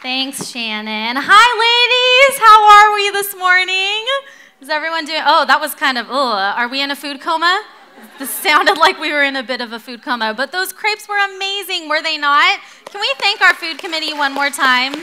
Thanks, Shannon. Hi, ladies. How are we this morning? Is everyone doing? Oh, that was kind of. Oh, are we in a food coma? This sounded like we were in a bit of a food coma, but those crepes were amazing, were they not? Can we thank our food committee one more time?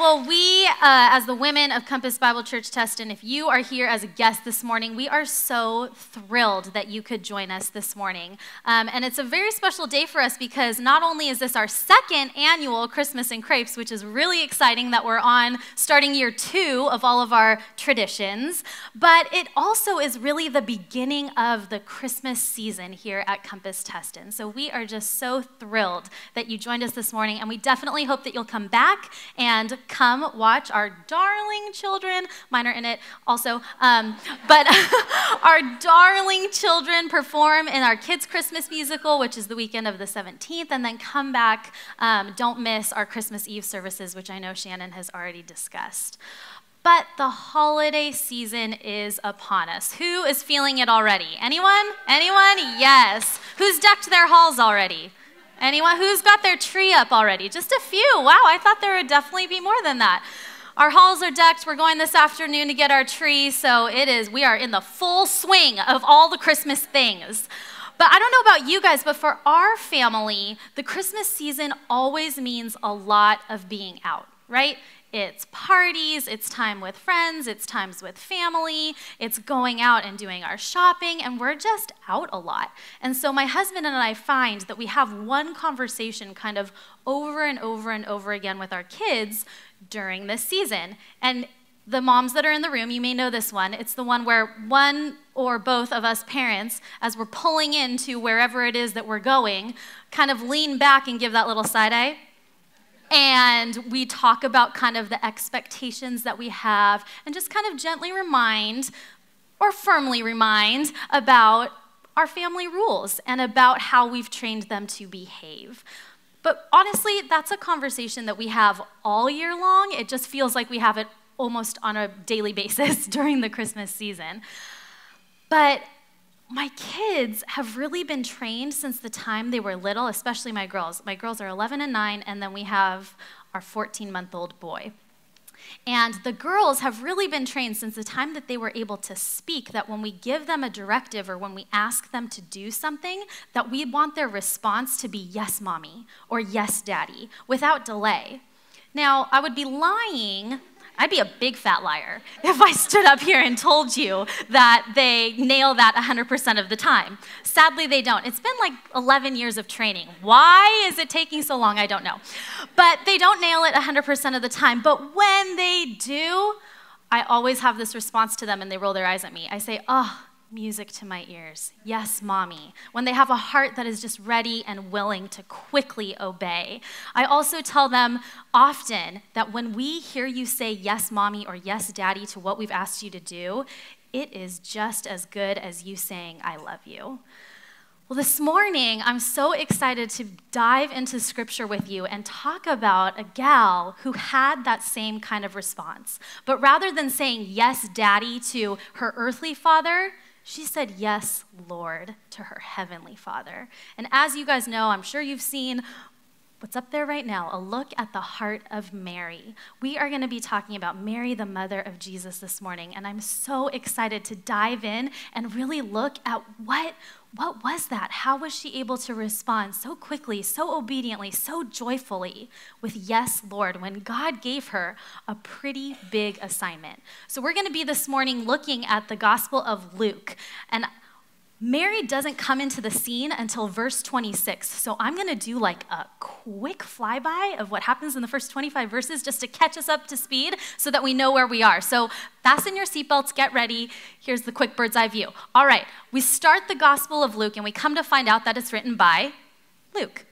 Well, we, uh, as the women of Compass Bible Church Tustin, if you are here as a guest this morning, we are so thrilled that you could join us this morning. Um, and it's a very special day for us because not only is this our second annual Christmas and Crepes, which is really exciting that we're on starting year two of all of our traditions, but it also is really the beginning of the Christmas season here at Compass Tustin. So we are just so thrilled that you joined us this morning, and we definitely hope that you'll come back and come watch our darling children, mine are in it also, um, but our darling children perform in our kids' Christmas musical, which is the weekend of the 17th, and then come back. Um, don't miss our Christmas Eve services, which I know Shannon has already discussed. But the holiday season is upon us. Who is feeling it already? Anyone? Anyone? Yes. Who's decked their halls already? Anyone who's got their tree up already? Just a few. Wow, I thought there would definitely be more than that. Our halls are decked. We're going this afternoon to get our tree, so it is, we are in the full swing of all the Christmas things. But I don't know about you guys, but for our family, the Christmas season always means a lot of being out, right? It's parties, it's time with friends, it's times with family, it's going out and doing our shopping, and we're just out a lot. And so my husband and I find that we have one conversation kind of over and over and over again with our kids during this season. And the moms that are in the room, you may know this one. It's the one where one or both of us parents, as we're pulling into wherever it is that we're going, kind of lean back and give that little side eye and we talk about kind of the expectations that we have and just kind of gently remind or firmly remind about our family rules and about how we've trained them to behave. But honestly, that's a conversation that we have all year long. It just feels like we have it almost on a daily basis during the Christmas season. But my kids have really been trained since the time they were little, especially my girls. My girls are 11 and 9, and then we have our 14 month old boy. And the girls have really been trained since the time that they were able to speak that when we give them a directive or when we ask them to do something, that we want their response to be yes, mommy, or yes, daddy, without delay. Now, I would be lying I'd be a big fat liar if I stood up here and told you that they nail that 100% of the time. Sadly, they don't. It's been like 11 years of training. Why is it taking so long? I don't know. But they don't nail it 100% of the time. But when they do, I always have this response to them and they roll their eyes at me. I say, oh, music to my ears. Yes, mommy. When they have a heart that is just ready and willing to quickly obey. I also tell them often that when we hear you say yes, mommy, or yes, daddy to what we've asked you to do, it is just as good as you saying, I love you. Well, this morning, I'm so excited to dive into scripture with you and talk about a gal who had that same kind of response. But rather than saying yes, daddy, to her earthly father, she said, Yes, Lord, to her heavenly Father. And as you guys know, I'm sure you've seen what's up there right now a look at the heart of Mary. We are going to be talking about Mary, the mother of Jesus, this morning. And I'm so excited to dive in and really look at what what was that? How was she able to respond so quickly, so obediently, so joyfully with yes, Lord, when God gave her a pretty big assignment? So, we're going to be this morning looking at the Gospel of Luke. And Mary doesn't come into the scene until verse 26. So I'm going to do like a quick flyby of what happens in the first 25 verses just to catch us up to speed so that we know where we are. So fasten your seatbelts, get ready. Here's the quick bird's eye view. All right, we start the Gospel of Luke and we come to find out that it's written by Luke.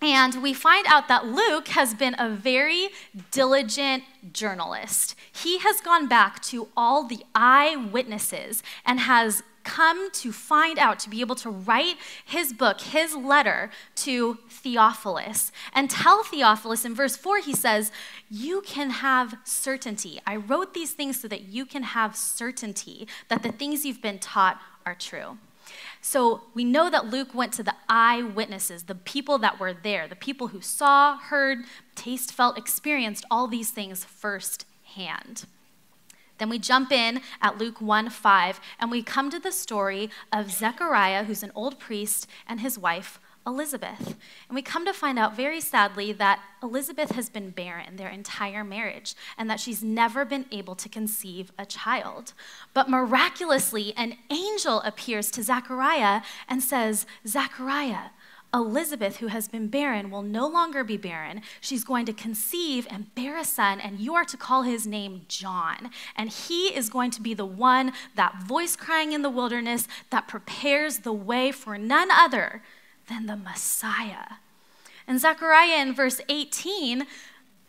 And we find out that Luke has been a very diligent journalist. He has gone back to all the eyewitnesses and has come to find out, to be able to write his book, his letter to Theophilus, and tell Theophilus in verse 4, he says, You can have certainty. I wrote these things so that you can have certainty that the things you've been taught are true. So we know that Luke went to the eyewitnesses, the people that were there, the people who saw, heard, taste, felt, experienced all these things firsthand. Then we jump in at Luke 1 5, and we come to the story of Zechariah, who's an old priest, and his wife, Elizabeth. And we come to find out very sadly that Elizabeth has been barren their entire marriage and that she's never been able to conceive a child. But miraculously, an angel appears to Zechariah and says, Zechariah, Elizabeth, who has been barren, will no longer be barren. She's going to conceive and bear a son, and you are to call his name John. And he is going to be the one, that voice crying in the wilderness, that prepares the way for none other than the Messiah. And Zechariah in verse 18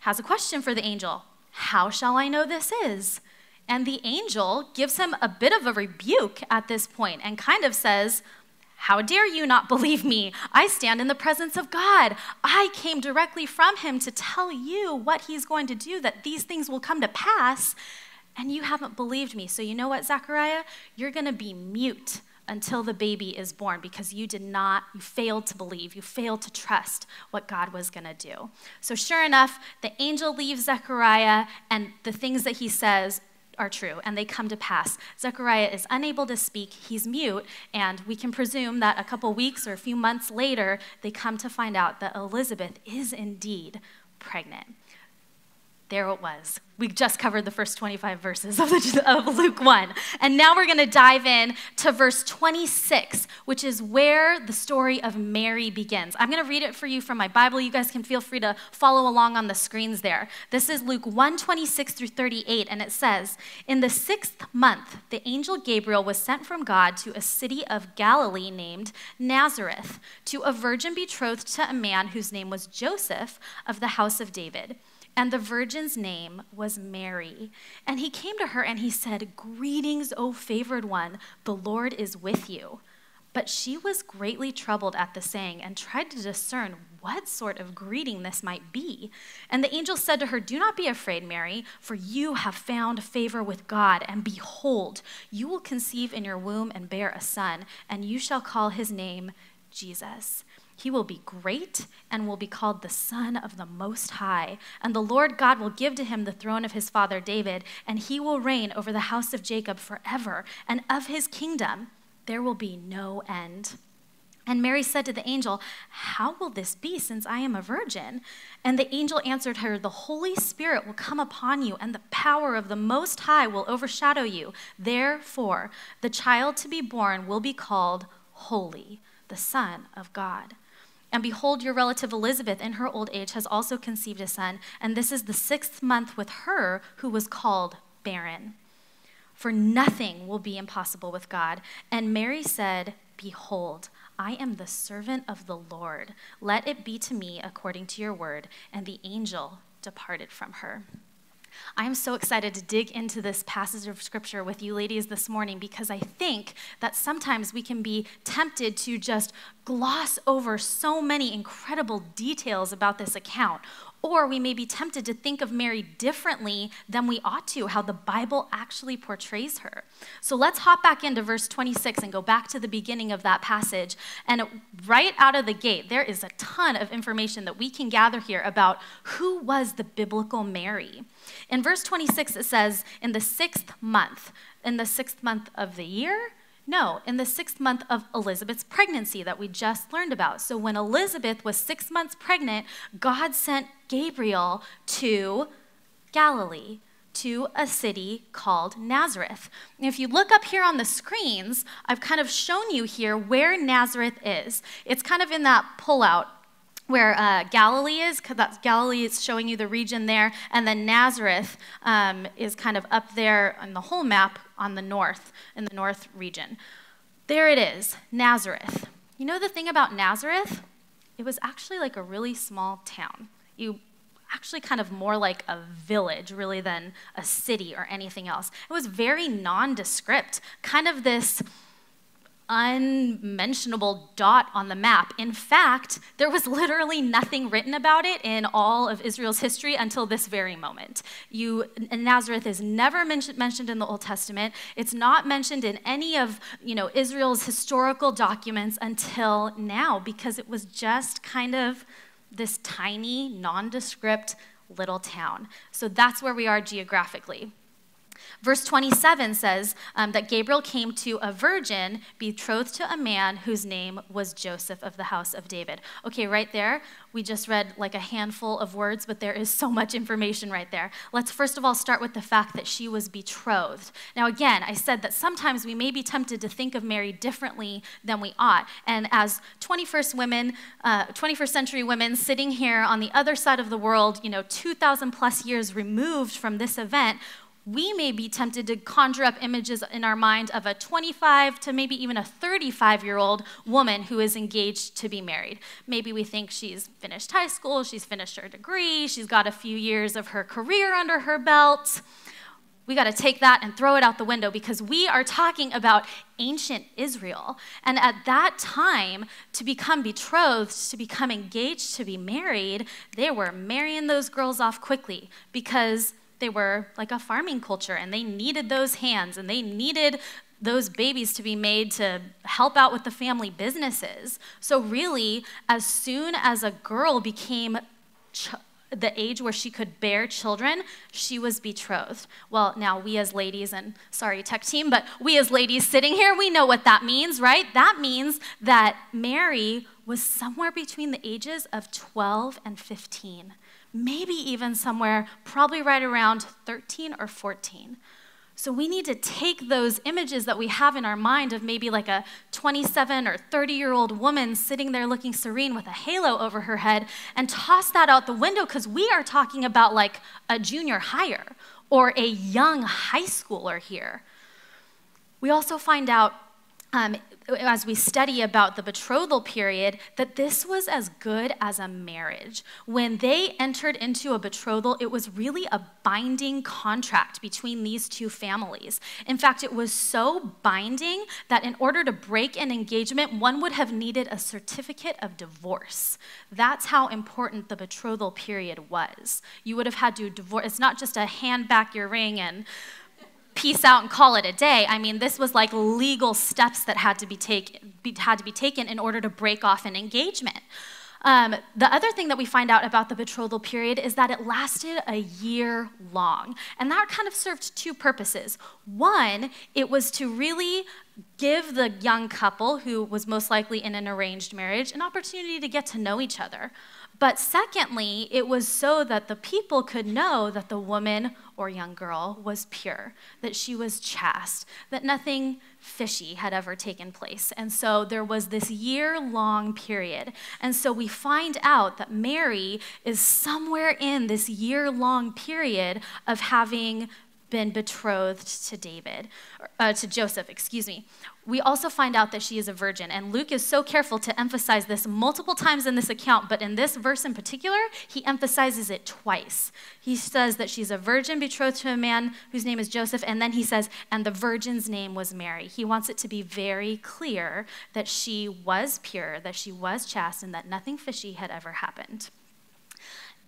has a question for the angel How shall I know this is? And the angel gives him a bit of a rebuke at this point and kind of says, how dare you not believe me? I stand in the presence of God. I came directly from him to tell you what he's going to do, that these things will come to pass, and you haven't believed me. So, you know what, Zechariah? You're going to be mute until the baby is born because you did not, you failed to believe, you failed to trust what God was going to do. So, sure enough, the angel leaves Zechariah, and the things that he says are true and they come to pass. Zechariah is unable to speak, he's mute, and we can presume that a couple weeks or a few months later, they come to find out that Elizabeth is indeed pregnant. There it was. We just covered the first 25 verses of, the, of Luke 1. And now we're going to dive in to verse 26, which is where the story of Mary begins. I'm going to read it for you from my Bible. You guys can feel free to follow along on the screens there. This is Luke 1 26 through 38, and it says In the sixth month, the angel Gabriel was sent from God to a city of Galilee named Nazareth to a virgin betrothed to a man whose name was Joseph of the house of David and the virgin's name was Mary. And he came to her and he said, Greetings, O favored one, the Lord is with you. But she was greatly troubled at the saying and tried to discern what sort of greeting this might be. And the angel said to her, Do not be afraid, Mary, for you have found favor with God. And behold, you will conceive in your womb and bear a son, and you shall call his name Jesus. He will be great and will be called the Son of the Most High. And the Lord God will give to him the throne of his father David, and he will reign over the house of Jacob forever, and of his kingdom there will be no end. And Mary said to the angel, How will this be since I am a virgin? And the angel answered her, The Holy Spirit will come upon you, and the power of the Most High will overshadow you. Therefore, the child to be born will be called Holy, the Son of God. And behold, your relative Elizabeth, in her old age, has also conceived a son, and this is the sixth month with her who was called barren. For nothing will be impossible with God. And Mary said, Behold, I am the servant of the Lord. Let it be to me according to your word. And the angel departed from her. I am so excited to dig into this passage of scripture with you ladies this morning because I think that sometimes we can be tempted to just gloss over so many incredible details about this account or we may be tempted to think of Mary differently than we ought to, how the Bible actually portrays her. So let's hop back into verse 26 and go back to the beginning of that passage. And right out of the gate, there is a ton of information that we can gather here about who was the biblical Mary. In verse 26, it says, In the sixth month, in the sixth month of the year, no, in the sixth month of Elizabeth's pregnancy that we just learned about. So when Elizabeth was six months pregnant, God sent Gabriel to Galilee, to a city called Nazareth. And if you look up here on the screens, I've kind of shown you here where Nazareth is. It's kind of in that pullout where uh, Galilee is, because Galilee is showing you the region there, and then Nazareth um, is kind of up there on the whole map on the north, in the north region. There it is, Nazareth. You know the thing about Nazareth? It was actually like a really small town. You actually kind of more like a village, really, than a city or anything else. It was very nondescript, kind of this unmentionable dot on the map. In fact, there was literally nothing written about it in all of Israel's history until this very moment. You, Nazareth is never mentioned, mentioned in the Old Testament. It's not mentioned in any of you know, Israel's historical documents until now because it was just kind of this tiny, nondescript little town. So that's where we are geographically. Verse 27 says um, that Gabriel came to a virgin betrothed to a man whose name was Joseph of the house of David. Okay, right there, we just read like a handful of words, but there is so much information right there. Let's first of all start with the fact that she was betrothed. Now, again, I said that sometimes we may be tempted to think of Mary differently than we ought. And as 21st women, uh, 21st century women sitting here on the other side of the world, you know, 2,000 plus years removed from this event, we may be tempted to conjure up images in our mind of a 25 to maybe even a 35 year old woman who is engaged to be married. Maybe we think she's finished high school, she's finished her degree, she's got a few years of her career under her belt. We got to take that and throw it out the window because we are talking about ancient Israel. And at that time, to become betrothed, to become engaged, to be married, they were marrying those girls off quickly because they were like a farming culture and they needed those hands and they needed those babies to be made to help out with the family businesses. So, really, as soon as a girl became ch- the age where she could bear children, she was betrothed. Well, now we as ladies, and sorry, tech team, but we as ladies sitting here, we know what that means, right? That means that Mary was somewhere between the ages of 12 and 15 maybe even somewhere probably right around 13 or 14. So we need to take those images that we have in our mind of maybe like a 27 or 30 year old woman sitting there looking serene with a halo over her head and toss that out the window because we are talking about like a junior higher or a young high schooler here. We also find out um, as we study about the betrothal period, that this was as good as a marriage. When they entered into a betrothal, it was really a binding contract between these two families. In fact, it was so binding that in order to break an engagement, one would have needed a certificate of divorce. That's how important the betrothal period was. You would have had to divorce, it's not just a hand back your ring and peace out and call it a day. I mean, this was like legal steps that had to be, take, be, had to be taken in order to break off an engagement. Um, the other thing that we find out about the betrothal period is that it lasted a year long. And that kind of served two purposes. One, it was to really give the young couple, who was most likely in an arranged marriage, an opportunity to get to know each other. But secondly, it was so that the people could know that the woman or young girl was pure, that she was chaste, that nothing fishy had ever taken place. And so there was this year long period. And so we find out that Mary is somewhere in this year long period of having been betrothed to David, uh, to Joseph, excuse me. We also find out that she is a virgin, and Luke is so careful to emphasize this multiple times in this account, but in this verse in particular, he emphasizes it twice. He says that she's a virgin betrothed to a man whose name is Joseph, and then he says, and the virgin's name was Mary. He wants it to be very clear that she was pure, that she was chaste, and that nothing fishy had ever happened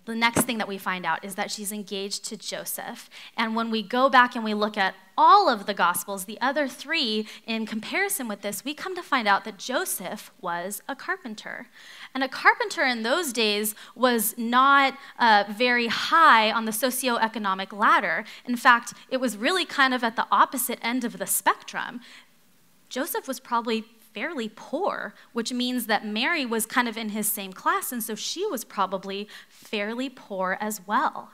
the next thing that we find out is that she's engaged to Joseph. And when we go back and we look at all of the Gospels, the other three, in comparison with this, we come to find out that Joseph was a carpenter. And a carpenter in those days was not uh, very high on the socioeconomic ladder. In fact, it was really kind of at the opposite end of the spectrum. Joseph was probably fairly poor, which means that Mary was kind of in his same class, and so she was probably fairly poor as well.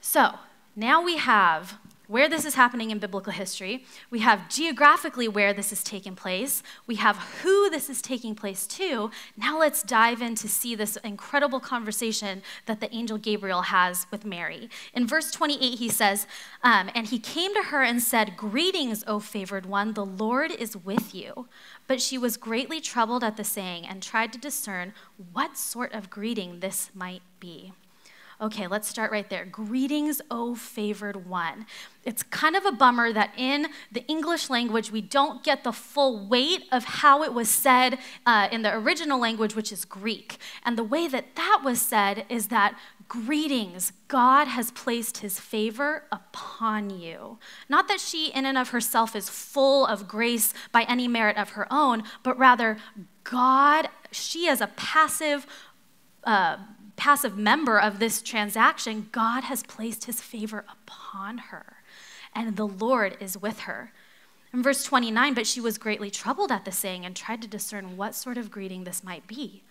So now we have where this is happening in biblical history. We have geographically where this is taking place. We have who this is taking place to. Now let's dive in to see this incredible conversation that the angel Gabriel has with Mary. In verse 28, he says, um, And he came to her and said, Greetings, O favored one, the Lord is with you. But she was greatly troubled at the saying and tried to discern what sort of greeting this might be. Okay, let's start right there. Greetings, O favored one. It's kind of a bummer that in the English language, we don't get the full weight of how it was said uh, in the original language, which is Greek. And the way that that was said is that Greetings, God has placed his favor upon you. Not that she, in and of herself, is full of grace by any merit of her own, but rather, God, she is a passive, uh, passive member of this transaction, God has placed his favor upon her, and the Lord is with her. In verse 29, but she was greatly troubled at the saying and tried to discern what sort of greeting this might be.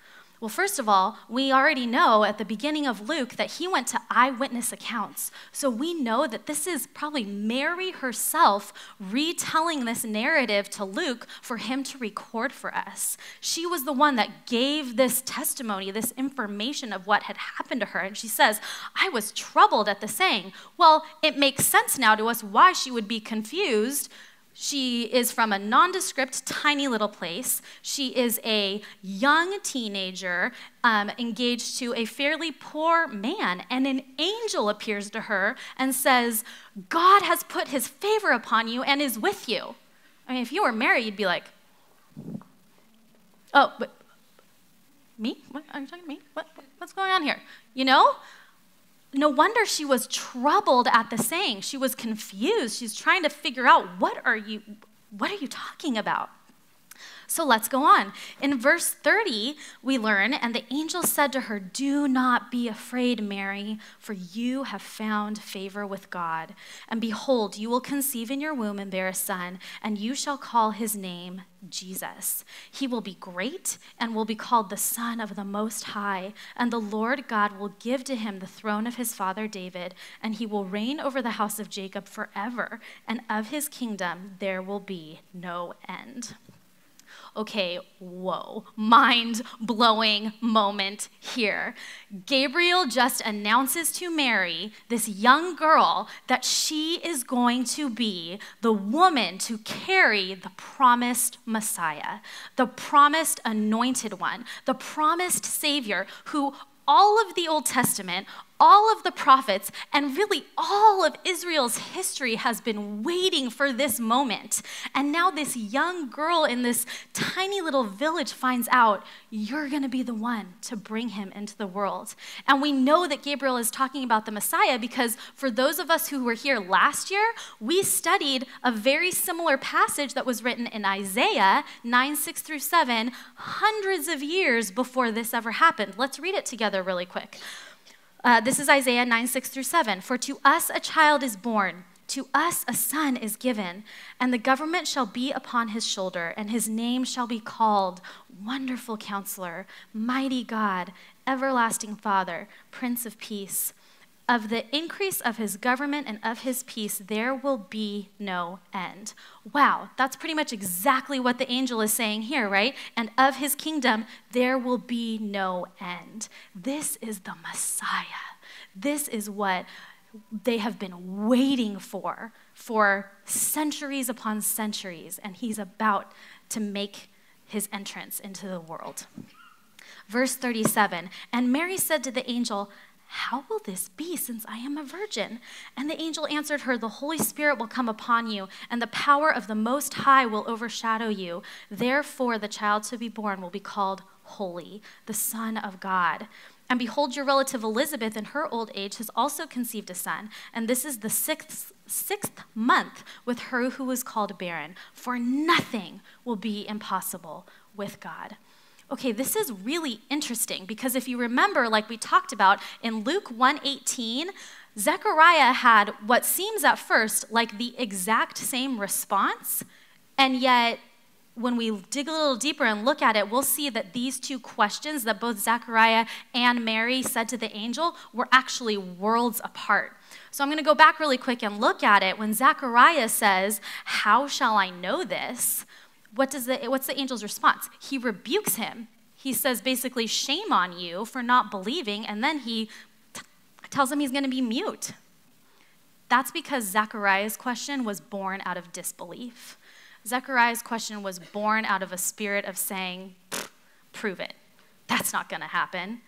Well, first of all, we already know at the beginning of Luke that he went to eyewitness accounts. So we know that this is probably Mary herself retelling this narrative to Luke for him to record for us. She was the one that gave this testimony, this information of what had happened to her. And she says, I was troubled at the saying. Well, it makes sense now to us why she would be confused she is from a nondescript, tiny little place. She is a young teenager um, engaged to a fairly poor man, and an angel appears to her and says, God has put his favor upon you and is with you. I mean, if you were Mary, you'd be like, oh, but me? What, are you talking to me? What, what's going on here? You know? No wonder she was troubled at the saying. She was confused. She's trying to figure out what are you what are you talking about? So let's go on. In verse 30, we learn, and the angel said to her, Do not be afraid, Mary, for you have found favor with God. And behold, you will conceive in your womb and bear a son, and you shall call his name Jesus. He will be great and will be called the Son of the Most High, and the Lord God will give to him the throne of his father David, and he will reign over the house of Jacob forever, and of his kingdom there will be no end okay, whoa, mind blowing moment here. Gabriel just announces to Mary, this young girl, that she is going to be the woman to carry the promised Messiah, the promised anointed one, the promised Savior who all of the Old Testament, all of the prophets, and really all of Israel's history has been waiting for this moment. And now, this young girl in this tiny little village finds out you're going to be the one to bring him into the world. And we know that Gabriel is talking about the Messiah because for those of us who were here last year, we studied a very similar passage that was written in Isaiah 9 6 through 7, hundreds of years before this ever happened. Let's read it together really quick. Uh, this is Isaiah 9, 6 through 7. For to us a child is born, to us a son is given, and the government shall be upon his shoulder, and his name shall be called Wonderful Counselor, Mighty God, Everlasting Father, Prince of Peace. Of the increase of his government and of his peace, there will be no end. Wow, that's pretty much exactly what the angel is saying here, right? And of his kingdom, there will be no end. This is the Messiah. This is what they have been waiting for for centuries upon centuries, and he's about to make his entrance into the world. Verse 37 And Mary said to the angel, how will this be since I am a virgin? And the angel answered her, The Holy Spirit will come upon you, and the power of the Most High will overshadow you. Therefore, the child to be born will be called Holy, the Son of God. And behold, your relative Elizabeth, in her old age, has also conceived a son, and this is the sixth, sixth month with her who was called barren. For nothing will be impossible with God okay, this is really interesting because if you remember, like we talked about in Luke 118, Zechariah had what seems at first like the exact same response, and yet when we dig a little deeper and look at it, we'll see that these two questions that both Zechariah and Mary said to the angel were actually worlds apart. So I'm going to go back really quick and look at it. When Zechariah says, How shall I know this? What does the, what's the angel's response? He rebukes him. He says basically, shame on you for not believing, and then he t- tells him he's going to be mute. That's because Zechariah's question was born out of disbelief. Zechariah's question was born out of a spirit of saying, prove it. That's not going to happen.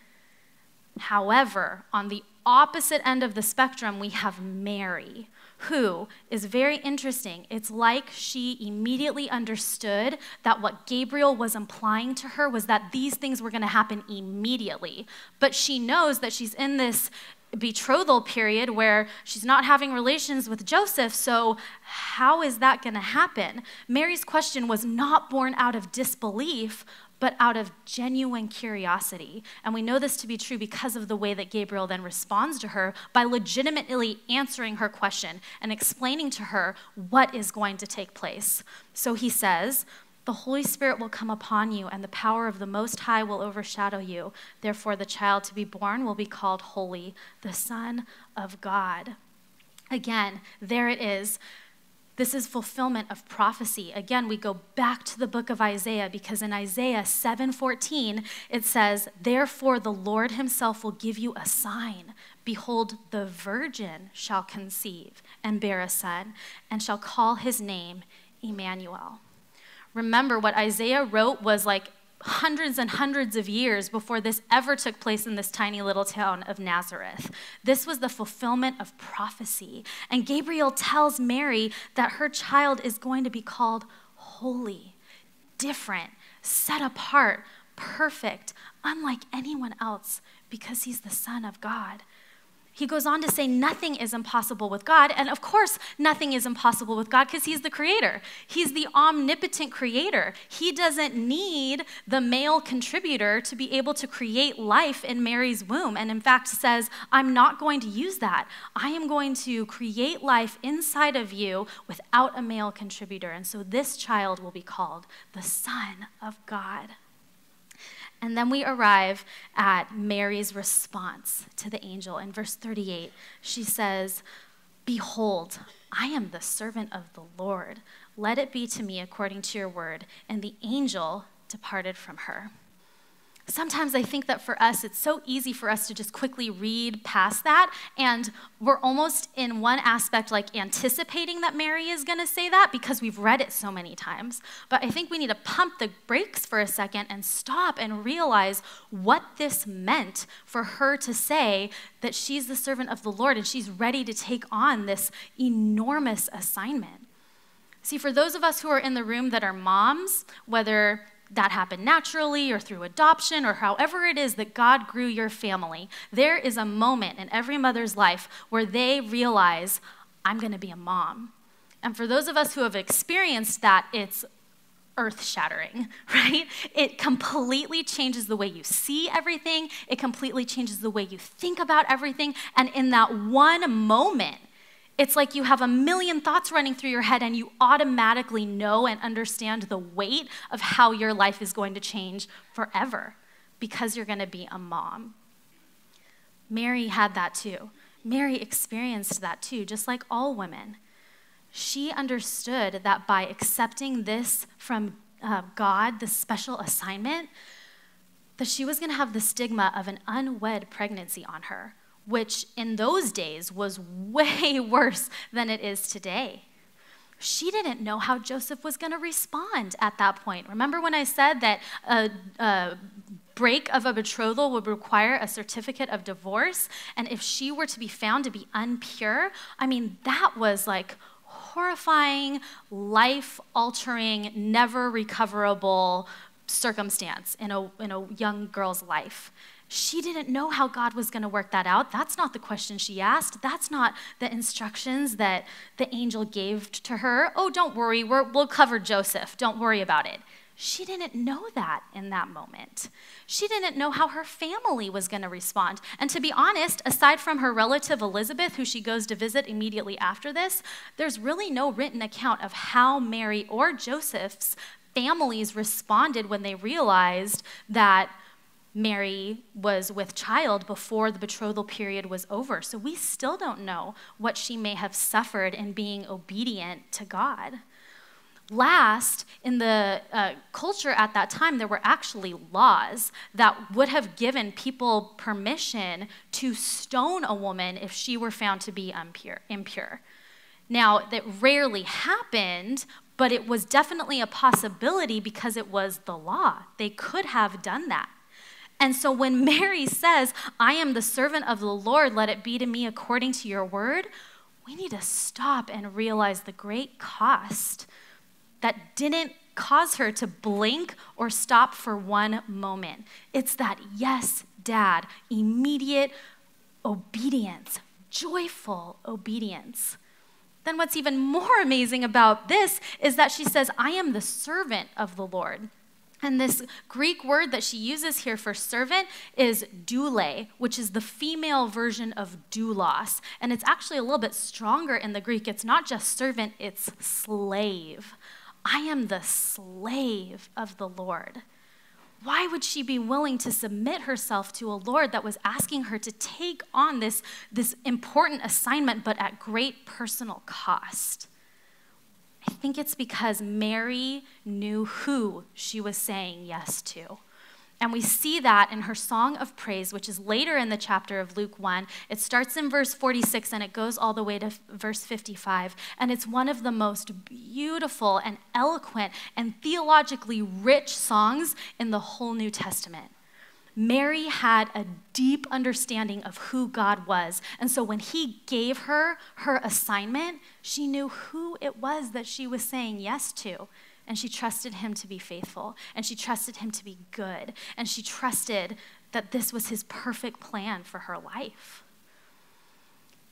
However, on the opposite end of the spectrum, we have Mary, who is very interesting. It's like she immediately understood that what Gabriel was implying to her was that these things were going to happen immediately. But she knows that she's in this betrothal period where she's not having relations with Joseph, so how is that going to happen? Mary's question was not born out of disbelief, but out of genuine curiosity. And we know this to be true because of the way that Gabriel then responds to her by legitimately answering her question and explaining to her what is going to take place. So he says, the Holy Spirit will come upon you, and the power of the Most High will overshadow you. Therefore, the child to be born will be called Holy, the Son of God. Again, there it is. This is fulfillment of prophecy. Again, we go back to the book of Isaiah because in Isaiah 7:14 it says, "Therefore the Lord himself will give you a sign. Behold, the virgin shall conceive and bear a son and shall call his name Emmanuel." Remember, what Isaiah wrote was like hundreds and hundreds of years before this ever took place in this tiny little town of Nazareth. This was the fulfillment of prophecy. And Gabriel tells Mary that her child is going to be called holy, different, set apart, perfect, unlike anyone else, because he's the Son of God he goes on to say nothing is impossible with God. And of course, nothing is impossible with God because he's the creator. He's the omnipotent creator. He doesn't need the male contributor to be able to create life in Mary's womb. And in fact, says, I'm not going to use that. I am going to create life inside of you without a male contributor. And so this child will be called the Son of God. And then we arrive at Mary's response to the angel. In verse 38, she says, Behold, I am the servant of the Lord. Let it be to me according to your word. And the angel departed from her sometimes I think that for us, it's so easy for us to just quickly read past that. And we're almost in one aspect like anticipating that Mary is going to say that because we've read it so many times. But I think we need to pump the brakes for a second and stop and realize what this meant for her to say that she's the servant of the Lord and she's ready to take on this enormous assignment. See, for those of us who are in the room that are moms, whether that happened naturally or through adoption or however it is that God grew your family, there is a moment in every mother's life where they realize, I'm going to be a mom. And for those of us who have experienced that, it's earth shattering, right? It completely changes the way you see everything, it completely changes the way you think about everything. And in that one moment, it's like you have a million thoughts running through your head and you automatically know and understand the weight of how your life is going to change forever because you're going to be a mom. Mary had that too. Mary experienced that too, just like all women. She understood that by accepting this from uh, God, this special assignment, that she was going to have the stigma of an unwed pregnancy on her which in those days was way worse than it is today. She didn't know how Joseph was going to respond at that point. Remember when I said that a, a break of a betrothal would require a certificate of divorce? And if she were to be found to be unpure, I mean, that was like horrifying, life altering, never recoverable circumstance in a, in a young girl's life. She didn't know how God was going to work that out. That's not the question she asked. That's not the instructions that the angel gave to her. Oh, don't worry, we will cover Joseph. Don't worry about it. She didn't know that in that moment. She didn't know how her family was going to respond. And to be honest, aside from her relative Elizabeth, who she goes to visit immediately after this, there's really no written account of how Mary or Joseph's families responded when they realized that Mary was with child before the betrothal period was over. So we still don't know what she may have suffered in being obedient to God. Last, in the uh, culture at that time, there were actually laws that would have given people permission to stone a woman if she were found to be impure. impure. Now, that rarely happened, but it was definitely a possibility because it was the law. They could have done that. And so when Mary says, I am the servant of the Lord, let it be to me according to your word, we need to stop and realize the great cost that didn't cause her to blink or stop for one moment. It's that yes, dad, immediate obedience, joyful obedience. Then, what's even more amazing about this is that she says, I am the servant of the Lord. And this Greek word that she uses here for servant is doule, which is the female version of doulos. And it's actually a little bit stronger in the Greek. It's not just servant, it's slave. I am the slave of the Lord. Why would she be willing to submit herself to a Lord that was asking her to take on this, this important assignment, but at great personal cost? I think it's because Mary knew who she was saying yes to. And we see that in her song of praise, which is later in the chapter of Luke 1. It starts in verse 46 and it goes all the way to verse 55. And it's one of the most beautiful and eloquent and theologically rich songs in the whole New Testament. Mary had a deep understanding of who God was. And so when he gave her her assignment, she knew who it was that she was saying yes to. And she trusted him to be faithful. And she trusted him to be good. And she trusted that this was his perfect plan for her life.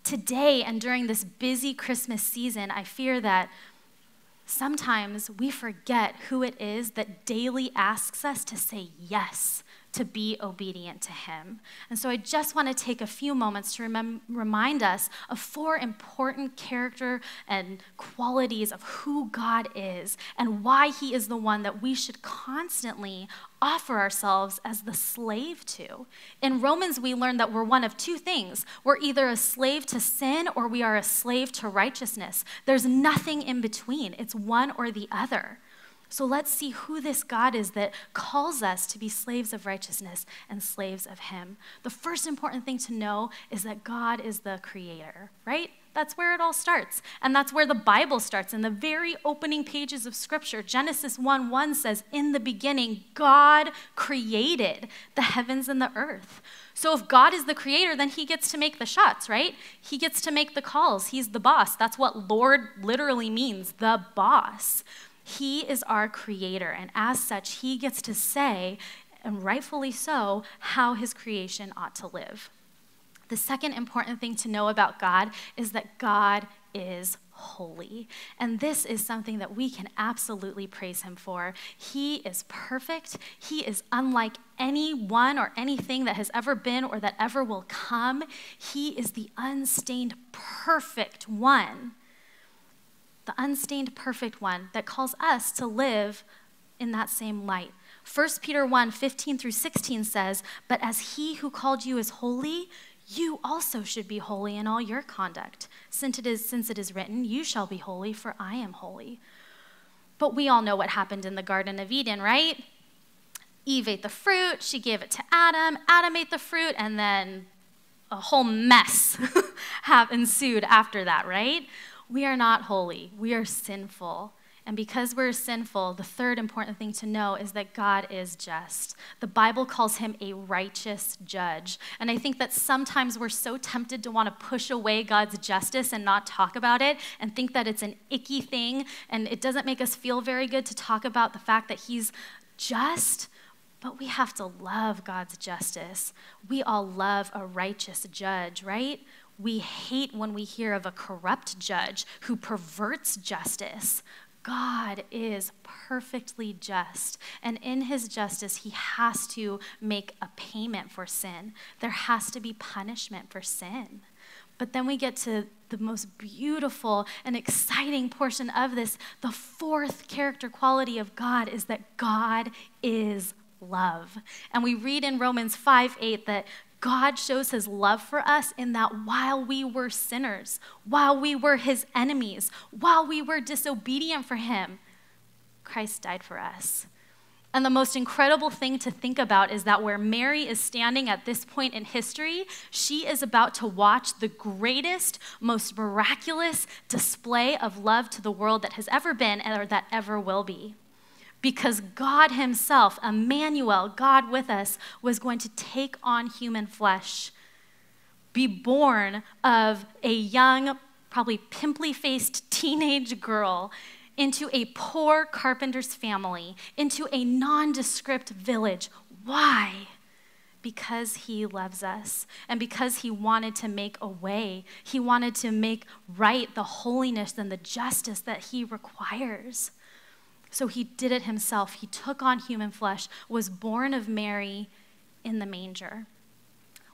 Today and during this busy Christmas season, I fear that sometimes we forget who it is that daily asks us to say yes to be obedient to Him. And so I just want to take a few moments to remem- remind us of four important character and qualities of who God is and why He is the one that we should constantly offer ourselves as the slave to. In Romans, we learn that we're one of two things we're either a slave to sin or we are a slave to righteousness. There's nothing in between, it's one or the other. So let's see who this God is that calls us to be slaves of righteousness and slaves of Him. The first important thing to know is that God is the creator, right? That's where it all starts. And that's where the Bible starts. In the very opening pages of Scripture, Genesis 1 1 says, In the beginning, God created the heavens and the earth. So if God is the creator, then he gets to make the shots, right? He gets to make the calls. He's the boss. That's what Lord literally means, the boss. He is our creator, and as such, he gets to say, and rightfully so, how his creation ought to live. The second important thing to know about God is that God is holy. And this is something that we can absolutely praise him for. He is perfect. He is unlike anyone or anything that has ever been or that ever will come. He is the unstained, perfect one the unstained perfect one that calls us to live in that same light. 1 Peter 1 15 through 16 says, But as he who called you is holy, you also should be holy in all your conduct, since it is, since it is written, You shall be holy, for I am holy. But we all know what happened in the Garden of Eden, right? Eve ate the fruit, she gave it to Adam, Adam ate the fruit, and then a whole mess have ensued after that, right? We are not holy, we are sinful. And because we're sinful, the third important thing to know is that God is just. The Bible calls him a righteous judge. And I think that sometimes we're so tempted to want to push away God's justice and not talk about it and think that it's an icky thing and it doesn't make us feel very good to talk about the fact that he's just. But we have to love God's justice. We all love a righteous judge, right? We hate when we hear of a corrupt judge who perverts justice. God is perfectly just. And in his justice, he has to make a payment for sin. There has to be punishment for sin. But then we get to the most beautiful and exciting portion of this. The fourth character quality of God is that God is love. And we read in Romans 5 8 that God shows his love for us in that while we were sinners, while we were his enemies, while we were disobedient for him, Christ died for us. And the most incredible thing to think about is that where Mary is standing at this point in history, she is about to watch the greatest, most miraculous display of love to the world that has ever been or that ever will be because God Himself, Emmanuel, God with us, was going to take on human flesh, be born of a young, probably pimply faced teenage girl into a poor carpenter's family, into a nondescript village. Why? Because he loves us and because he wanted to make a way. He wanted to make right the holiness and the justice that he requires. So he did it himself. He took on human flesh, was born of Mary in the manger.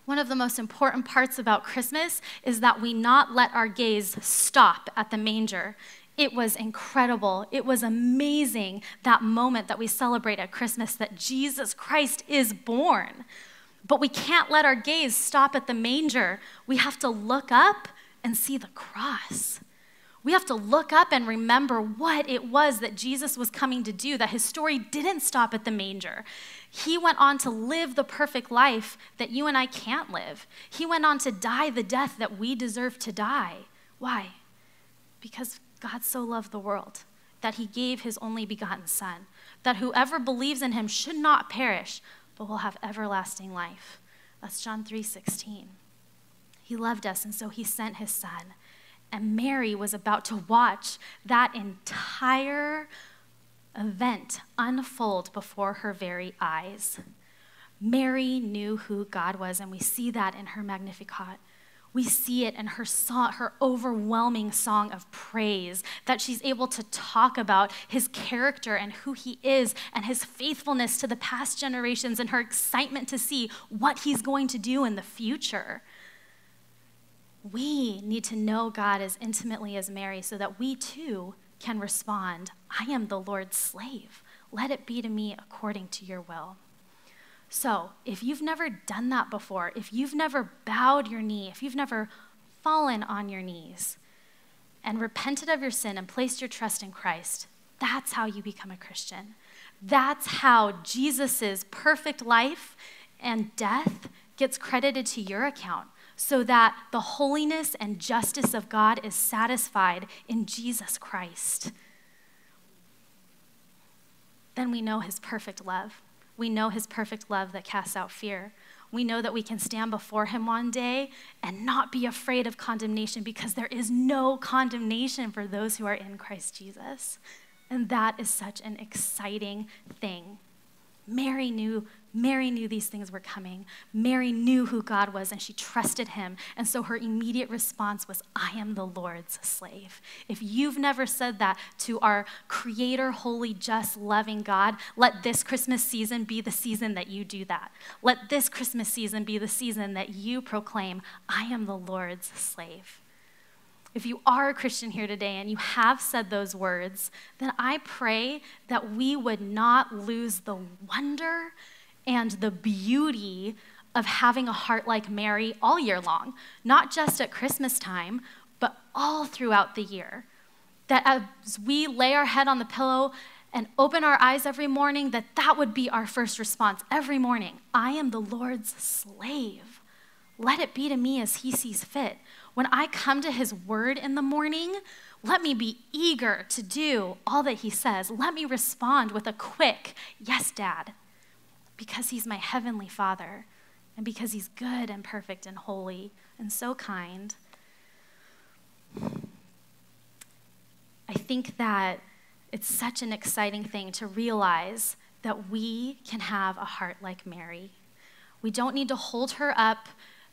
One of the most important parts about Christmas is that we not let our gaze stop at the manger. It was incredible. It was amazing that moment that we celebrate at Christmas that Jesus Christ is born. But we can't let our gaze stop at the manger. We have to look up and see the cross. We have to look up and remember what it was that Jesus was coming to do, that his story didn't stop at the manger. He went on to live the perfect life that you and I can't live. He went on to die the death that we deserve to die. Why? Because God so loved the world that he gave his only begotten Son, that whoever believes in him should not perish, but will have everlasting life. That's John 3 16. He loved us, and so he sent his Son. And Mary was about to watch that entire event unfold before her very eyes. Mary knew who God was, and we see that in her Magnificat. We see it in her song, her overwhelming song of praise, that she's able to talk about his character and who he is and his faithfulness to the past generations and her excitement to see what he's going to do in the future. We need to know God as intimately as Mary so that we too can respond I am the Lord's slave. Let it be to me according to your will. So, if you've never done that before, if you've never bowed your knee, if you've never fallen on your knees and repented of your sin and placed your trust in Christ, that's how you become a Christian. That's how Jesus' perfect life and death gets credited to your account so that the holiness and justice of God is satisfied in Jesus Christ. Then we know his perfect love. We know his perfect love that casts out fear. We know that we can stand before him one day and not be afraid of condemnation because there is no condemnation for those who are in Christ Jesus. And that is such an exciting thing. Mary knew Mary knew these things were coming. Mary knew who God was and she trusted him. And so her immediate response was, I am the Lord's slave. If you've never said that to our creator, holy, just, loving God, let this Christmas season be the season that you do that. Let this Christmas season be the season that you proclaim, I am the Lord's slave. If you are a Christian here today and you have said those words, then I pray that we would not lose the wonder and the beauty of having a heart like Mary all year long, not just at Christmas time, but all throughout the year. That as we lay our head on the pillow and open our eyes every morning, that that would be our first response every morning. I am the Lord's slave. Let it be to me as he sees fit. When I come to his word in the morning, let me be eager to do all that he says. Let me respond with a quick, yes, dad because he's my heavenly Father and because he's good and perfect and holy and so kind. I think that it's such an exciting thing to realize that we can have a heart like Mary. We don't need to hold her up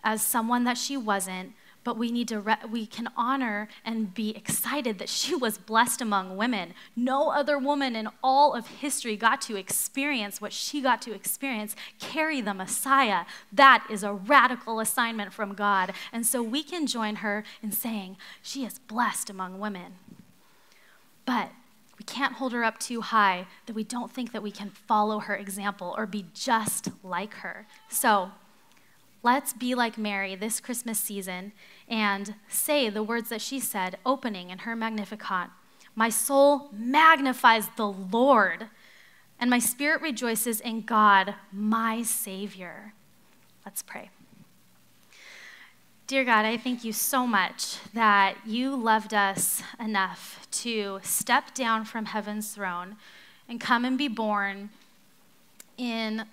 as someone that she wasn't, but we need to re- we can honor and be excited that she was blessed among women. No other woman in all of history got to experience what she got to experience, carry the Messiah. That is a radical assignment from God. And so we can join her in saying she is blessed among women. But we can't hold her up too high that we don't think that we can follow her example or be just like her. So, Let's be like Mary this Christmas season and say the words that she said, opening in her Magnificat My soul magnifies the Lord, and my spirit rejoices in God, my Savior. Let's pray. Dear God, I thank you so much that you loved us enough to step down from heaven's throne and come and be born in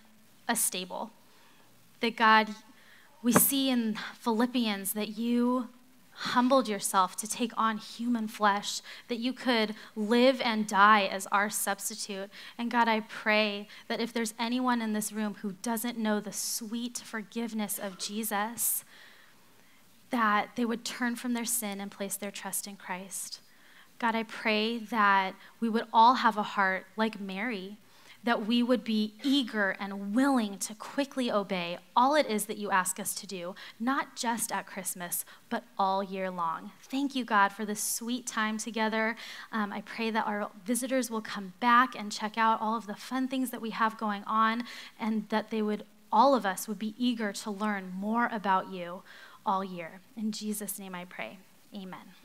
a stable. That God, we see in Philippians that you humbled yourself to take on human flesh, that you could live and die as our substitute. And God, I pray that if there's anyone in this room who doesn't know the sweet forgiveness of Jesus, that they would turn from their sin and place their trust in Christ. God, I pray that we would all have a heart like Mary that we would be eager and willing to quickly obey all it is that you ask us to do, not just at Christmas, but all year long. Thank you, God, for this sweet time together. Um, I pray that our visitors will come back and check out all of the fun things that we have going on, and that they would, all of us, would be eager to learn more about you all year. In Jesus' name I pray. Amen.